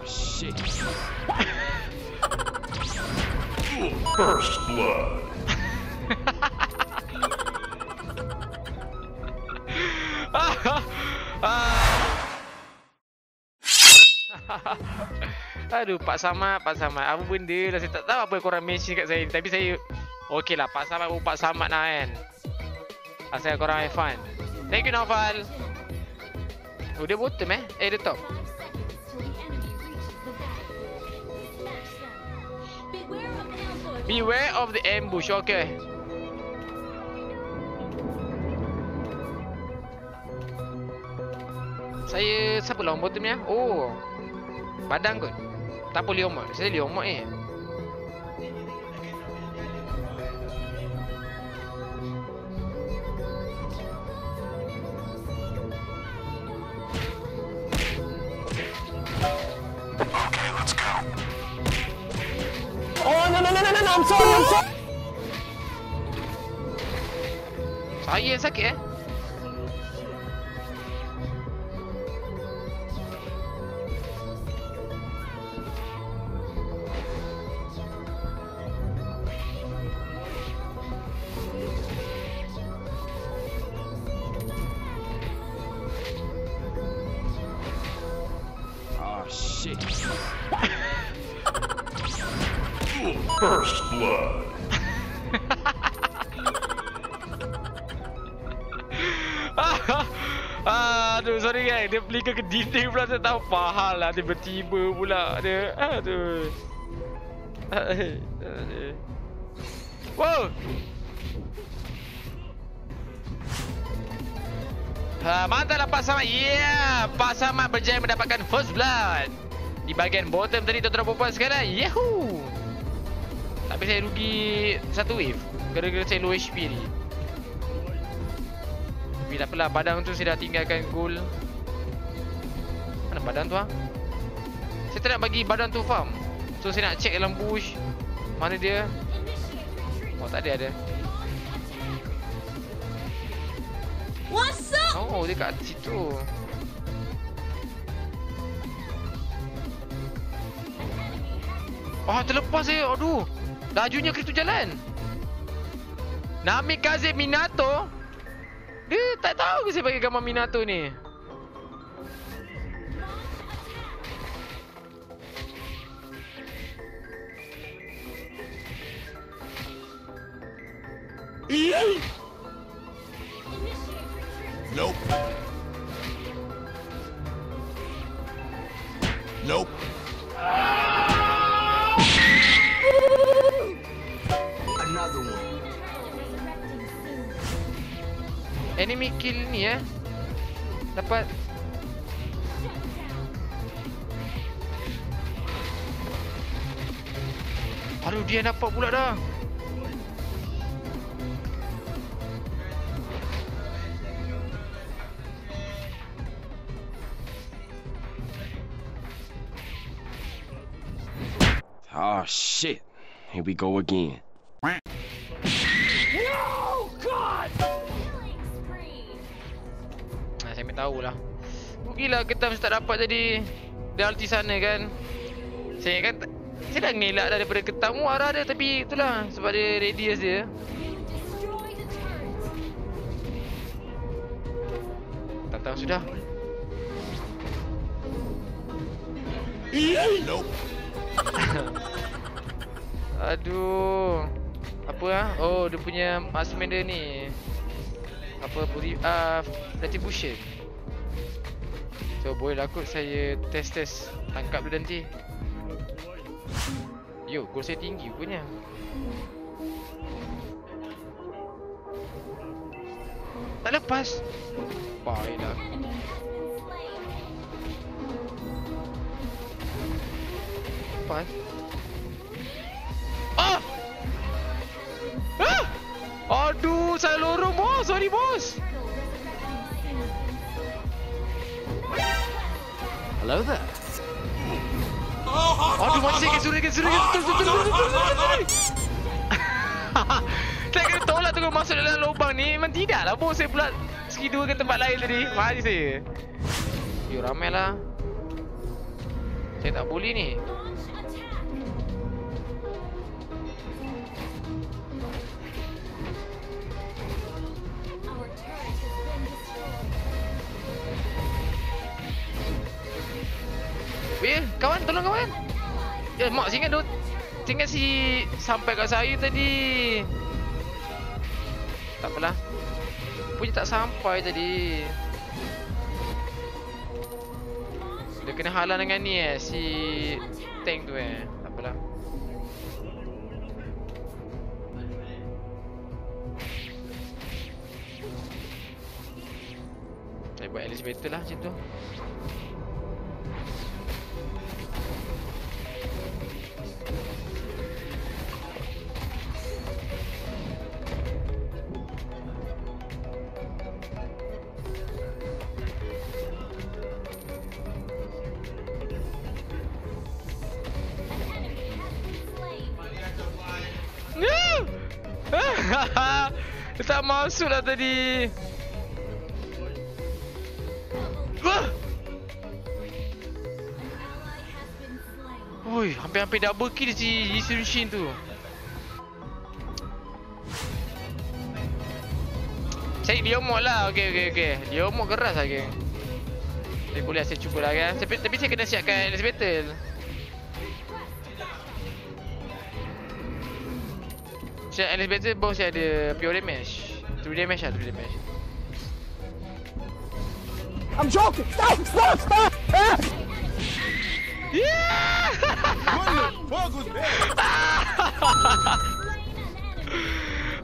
Oh shit. First blood. Aduh, Pak Samad, Pak Samad. Apa benda lah. Saya tak tahu apa korang mention kat saya. Tapi saya... Okey lah, Pak Samad pun Pak Samad lah kan. Asal korang have fun. Thank you, Naufal. Oh, dia bottom eh? Eh, dia top. Beware of the ambush. Okay. Saya siapa lawan bottom ni? ah? Oh. Padang kot. Tak apa Leomot. Saya Leomot eh. I'm sorry I'm sorry. Sakit eh. Oh shit. First blood. Aduh, sorry guys. Dia pelika ke dinding pula. Saya tahu pahal lah. Tiba-tiba pula dia. Aduh. Wow. Ha, mantap lah Pak Samad. Yeah. Pak Samad berjaya mendapatkan first blood. Di bahagian bottom tadi tuan-tuan dan sekarang. Yahoo. Tapi saya rugi satu wave. Gara-gara saya low HP ni. Tapi tak apalah, badang tu saya dah tinggalkan goal. Mana badang tu ah? Saya tak nak bagi badang tu farm. So saya nak check dalam bush. Mana dia? Oh tak ada ada. What's up? Oh dia kat situ. Oh terlepas saya. Aduh. Lajunya kereta jalan. Nami Kaze Minato. Dia tak tahu ke saya bagi gambar Minato ni. Nope. Nope. Enemy kill ni eh. Dapat Aduh dia dapat pula dah. Oh shit. Here we go again. Tahulah. Rugilah kita mesti tak dapat jadi Dia ulti sana kan. Saya kan saya dah ngelak dah daripada ketam oh, arah dia tapi itulah sebab dia radius dia. Tak tahu sudah. Nope. Aduh. Apa ah? Oh, dia punya marksman dia ni. Apa puri ah uh, retribution. So boleh lah kot saya test test tangkap dia nanti. Yo, gol saya tinggi punya. Tak lepas. Baiklah. Lepas. Ah! Ah! Aduh, saya lorong bos. Sorry bos. Hello there. Aduh, masih ke suri ke suri ke suri suri suri suri. Saya kena tolak tu masuk dalam lubang ni. Memang tidak lah bos. Saya pula segi dua ke tempat lain tadi. Mari saya. Yo, ramai lah. Saya tak boleh ni. Weh, kawan tolong kawan. Eh, mak singat tu. Singat si sampai kat saya tadi. Tak apalah. Punya tak sampai tadi. Dia kena halang dengan ni eh, si tank tu eh. Tak apalah. Saya buat better lah macam tu. Dia tak masuk lah tadi. Wah! Oi, hampir-hampir double kill si Yusuf Shin tu. Cari dia mod lah. Okey okey. Dia mod keras lah geng. Tapi boleh saya cuba lah kan. Tapi, tapi saya kena siapkan Alice Siap Alice Battle baru saya ada pure damage. 3 damage lah 3 damage. I'm joking! Stop! Stop! Stop! Ah! Yeah! Fuck was that?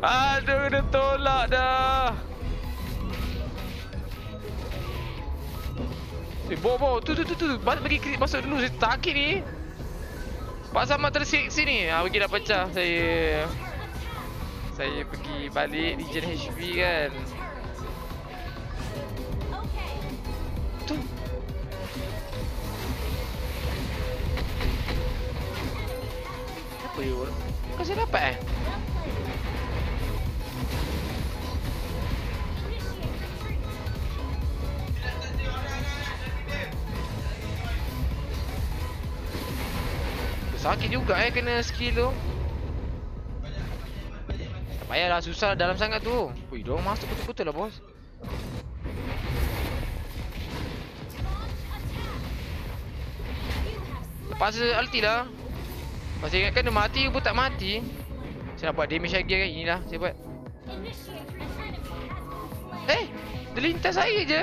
Aduh, kena tolak dah. Eh, bawa, bawa. Tu, tu, tu, tu. Balik bagi kredit masuk dulu. Saya sakit ni. Pak Samad tersik sini. Ha, bagi dah pecah. Saya... Saya pergi balik region HV kan. Tu. Apa you? Kau saya dapat eh? Sakit juga eh kena skill tu. Payahlah susah dalam sangat tu. Ui, dia orang masuk betul-betul lah bos. Lepas ulti lah. Masih ingatkan dia mati pun tak mati. Saya nak buat damage lagi kan. Inilah saya buat. Eh, dia lintas saya je.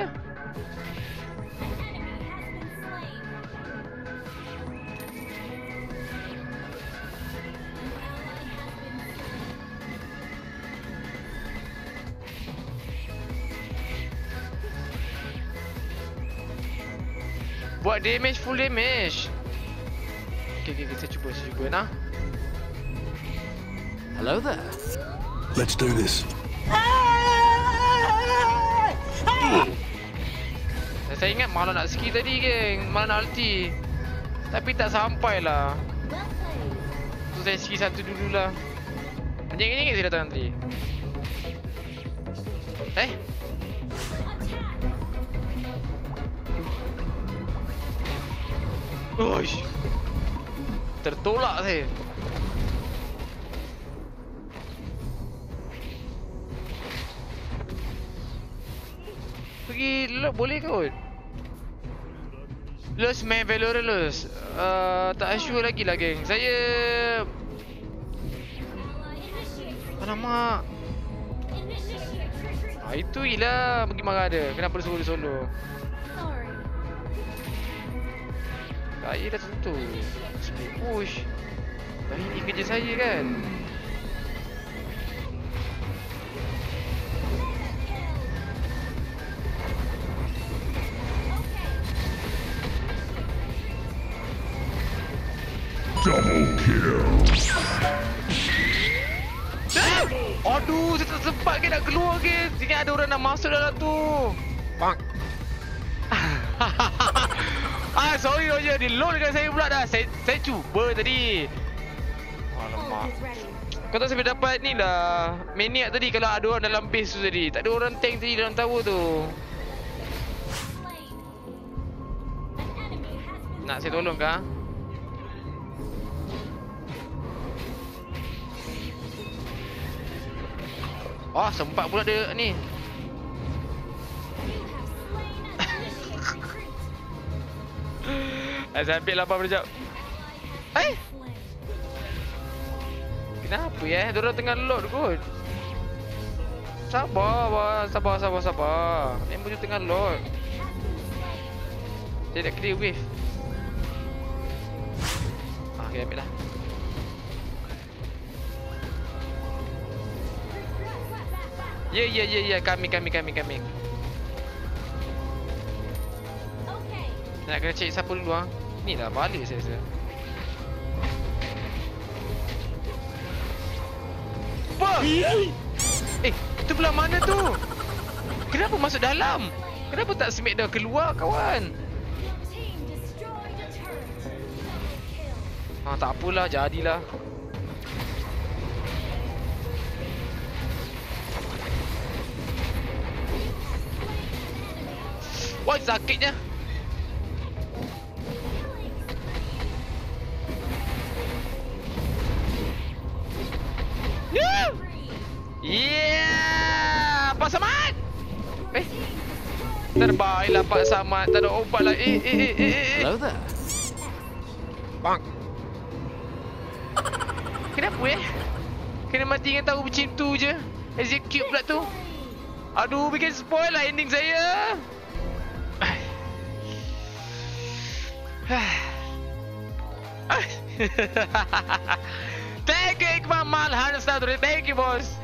Buat damage full damage. Okay, okay, okay, saya cuba, saya cuba nah. Hello there. Let's do this. Dan saya ingat malah nak skill tadi geng, malah nak ulti. Tapi tak sampai lah. So saya skill satu dululah. Anjing-anjing saya datang nanti. Eh? Uish. Tertolak saya. Pergi lock boleh kot. Los main Valorant los. Uh, tak sure lagi lah geng. Saya Alamak. Ah, itu gila pergi marah dia. Kenapa dia suruh dia solo? Saya dah tentu. Split push. Dah ini kerja saya kan. Double kill. Ah! Aduh, saya tak sempat ke nak keluar ke. Ingat ada orang nak masuk dalam tu. Bang. ah, sorry Roger. Dia load dekat saya pula dah. Saya, saya cuba tadi. Alamak. Kau tak sampai dapat ni lah. Maniac tadi kalau ada orang dalam base tu tadi. Tak ada orang tank tadi dalam tower tu. Nak saya tolong kah? Oh, sempat pula dia ni. Saya ambil lapar sekejap. Eh, kenapa ya? Diorang tengah load kot. Sabar, bos. Sabar, sabar, sabar. Member tu tengah load. Dia nak clear wave. Ah, kita ambil lah. Ya, ya, ya, ya. Kami, kami, kami, kami. Nak kena cek siapa dulu ah. Ni lah balik saya rasa. Eh, itu belah mana tu? Kenapa masuk dalam? Kenapa tak smackdown keluar kawan? Your team destroyed a turret. Kill. Ah, tak apalah, jadilah. Wah, sakitnya. Yeah! Pak Samad! Eh, terbaiklah Pak Samad. Tak ada obat lah. Eh, eh, eh, eh, eh. Hello there. Bang. Kenapa eh? Kena mati dengan tahu macam tu je. Execute pula tu. Aduh, bikin spoil lah ending saya. Thank you Iqbal Malhan Thank you boss